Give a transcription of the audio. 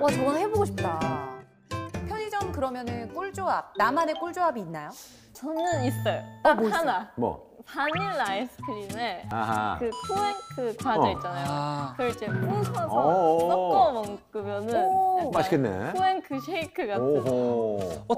와 저건 해보고 싶다. 편의점 그러면은 꿀조합 나만의 꿀조합이 있나요? 저는 있어요. 어, 딱뭐 있어요? 하나. 뭐? 바닐라 아이스크림에 아하. 그 코앵크 과자 어. 있잖아요. 아. 그걸 이제 부숴서 섞어 먹으면은 오. 약간 맛있겠네. 코앵크 쉐이크 같은. 오호. 어,